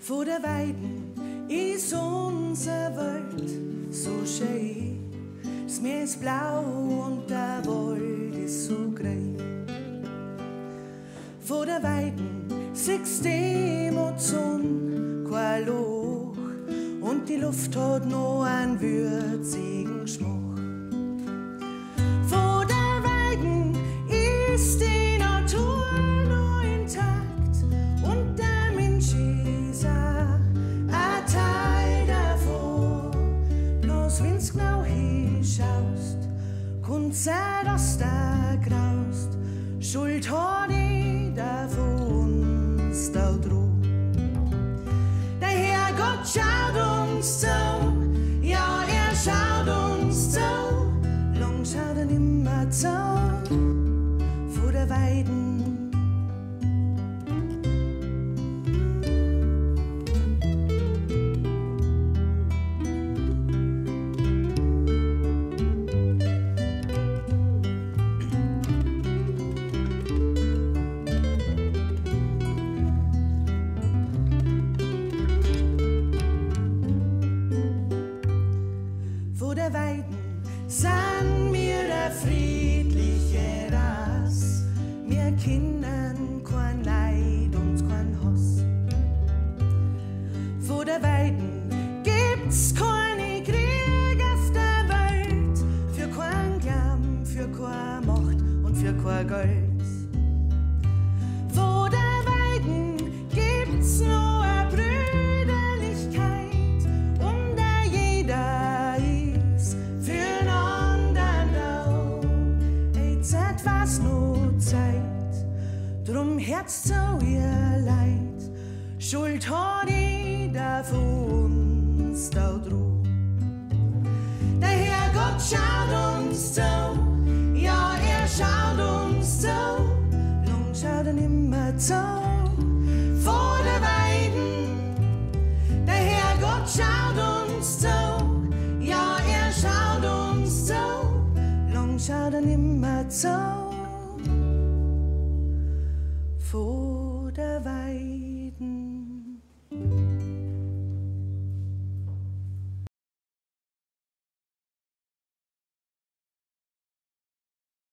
Vor der Weiden ist unsere Welt so schön. Das Meer ist blau und der Wald ist so grün. Vor der Weiden siehst du die Sonne, kein. Und die Luft hat noch einen würzigen Schmuck. Bloß wenn's genau hinschaust, kommt sein, dass da graust. Schuld hat jeder von uns da drum. Der Herrgott schaut uns zu, ja, er schaut uns zu. Lang schaut er nimmer zu, vor der Weiden san mir der friedliche Ras. Wir kennen kein Leid und kein Hass. Vor der Weiden gibt's keine Krieg auf der Welt. Für kein Glam, für keine Macht und für kein Geld. Etwas nur Zeit, drum Herz zu ihr Leid. Schuld hat jeder von uns da drum. Der Herrgott schaut uns zu, ja, er schaut uns zu. Lang schaut er nimmer zu, vor der Weiden. Der Herrgott schaut uns zu, ja, er schaut uns zu. Lang schaut zu.